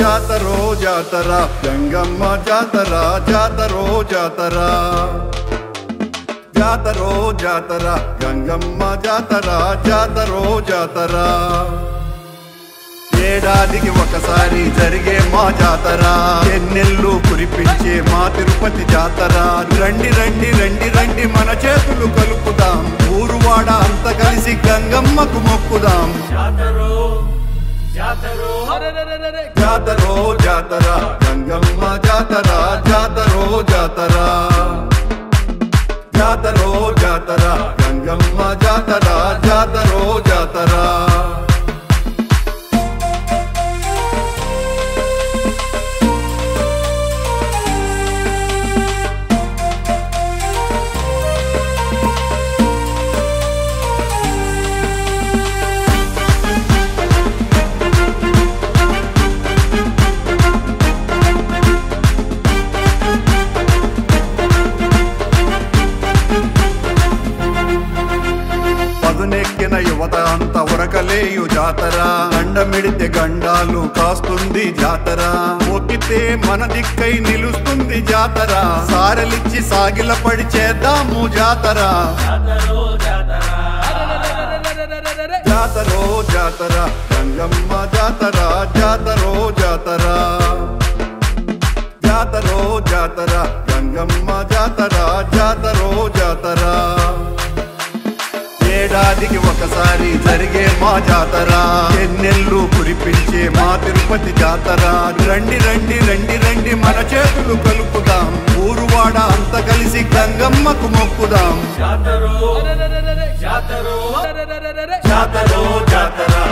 జాతరో జాతర గంగమ్మ జాతర జాతరో జాతర జాతరో జాతర గంగమ్మ జాతర జాతరో జాతర ఏడాదికి ఒకసారి జరిగే మా జాతర. ఎన్నెల్లు కురిపించే మా తిరుపతి జాతర. రండి రండి రండి రండి మన చేతులు కలుపుదాం. ఊరువాడ అంత కలిసి గంగమ్మకు మొక్కుదాం. జాతరో జాతరో. జాతరో జాతర. గంగమ్మ జాతర జాతరో జాతర. జాతరో జాతర. గంగమ్మ జాతరో జాతర. పదునెక్కిన యువత అంత ఉరకలేయు జాతర. గండమిడితే గండాలు కాస్తుంది జాతర. మొక్కితే మన దిక్కై నిలుస్తుంది జాతర. సారలిచ్చి సాగిల పడి చేద్దాము జాతర. జాతరో జాతర జాతరో జాతర గంగమ్మ జాతర జాతరో. జాతర జాతరో జాతర గంగమ్మ ఏడాదికి ఒకసారి జరిగే మా జాతర. ఎన్నెల్లు కురిపించే మా తిరుపతి జాతర. రండి రండి రండి రండి మన చేతులు కలుపుదాం. ఊరువాడ అంత కలిసి గంగమ్మకు మొక్కుదాం. జాతరో జాతరో జాతరో.